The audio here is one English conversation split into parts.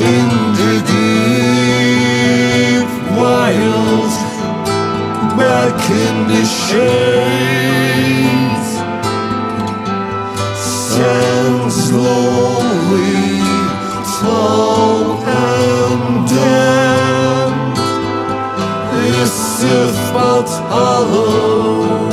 in the deep wild, back in the shades, stand slowly, tall and damp. Is but hollow,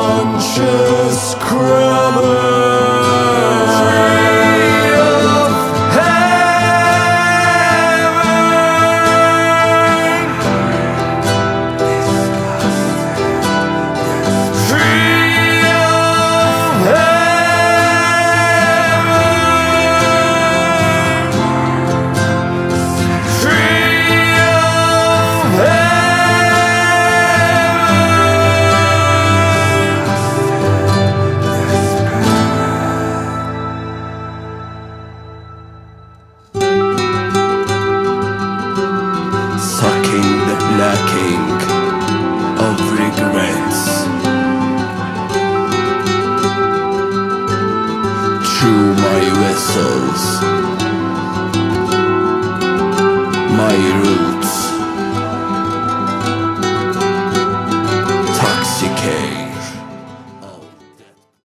branches, crumbling. Sucking the black of regrets. Through my vessels